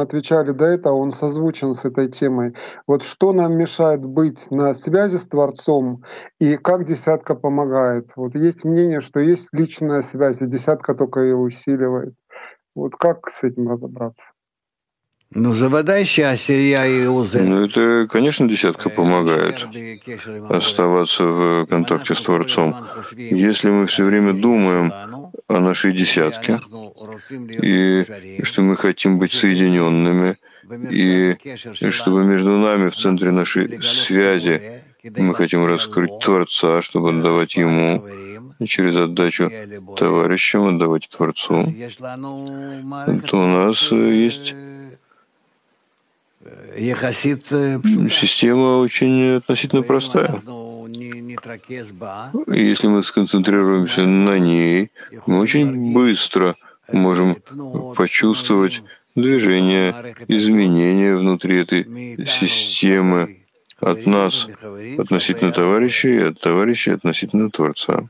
отвечали до этого, он созвучен с этой темой. Вот что нам мешает быть на связи с Творцом и как десятка помогает? Вот есть мнение, что есть личная связь, и десятка только ее усиливает. Вот как с этим разобраться? Ну, ну, это, конечно, десятка помогает оставаться в контакте с Творцом. Если мы все время думаем о нашей десятке, и что мы хотим быть соединенными, и чтобы между нами в центре нашей связи мы хотим раскрыть Творца, чтобы отдавать Ему, через отдачу товарищам отдавать Творцу, то у нас есть Система очень относительно простая. Если мы сконцентрируемся на ней, мы очень быстро можем почувствовать движение, изменения внутри этой системы от нас относительно товарища и от товарища относительно Творца.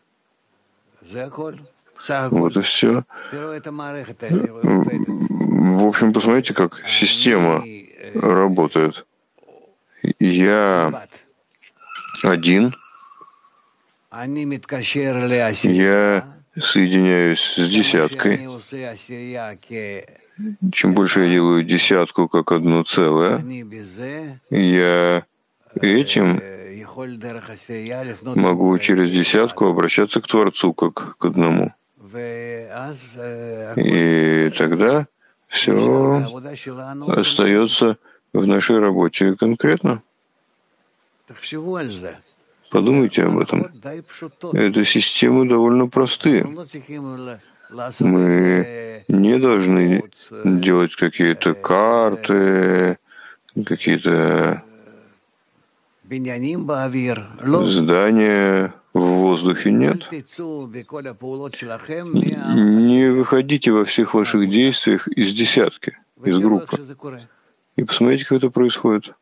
Вот и все. В общем, посмотрите, как система работает. Я один, я соединяюсь с десяткой. Чем больше я делаю десятку как одно целое, я этим могу через десятку обращаться к Творцу как к одному. И тогда все остается в нашей работе конкретно. Подумайте об этом. Эти системы довольно простые. Мы не должны делать какие-то карты, какие-то здания в воздухе нет. Не выходите во всех ваших действиях из десятки, из группы. И посмотрите, как это происходит.